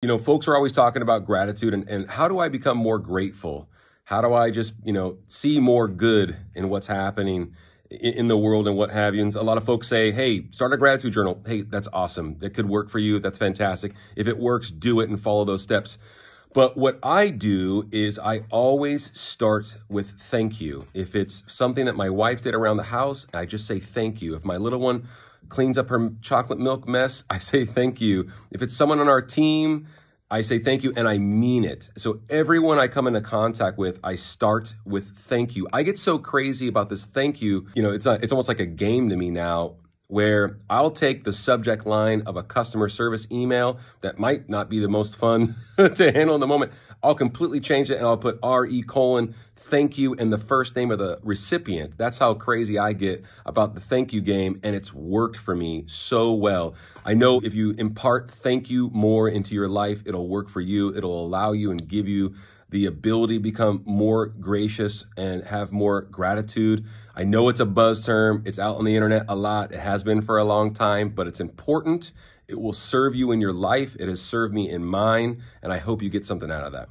You know, folks are always talking about gratitude and, and how do I become more grateful? How do I just, you know, see more good in what's happening in, in the world and what have you? And a lot of folks say, hey, start a gratitude journal. Hey, that's awesome. That could work for you. That's fantastic. If it works, do it and follow those steps. But what I do is I always start with thank you. If it's something that my wife did around the house, I just say thank you. If my little one cleans up her chocolate milk mess, I say thank you. If it's someone on our team, I say thank you and I mean it. So everyone I come into contact with, I start with thank you. I get so crazy about this thank you. You know, it's not, it's almost like a game to me now where I'll take the subject line of a customer service email that might not be the most fun to handle in the moment. I'll completely change it and I'll put RE colon thank you and the first name of the recipient. That's how crazy I get about the thank you game and it's worked for me so well. I know if you impart thank you more into your life, it'll work for you. It'll allow you and give you the ability to become more gracious and have more gratitude. I know it's a buzz term. It's out on the internet a lot. It has been for a long time, but it's important. It will serve you in your life. It has served me in mine, and I hope you get something out of that.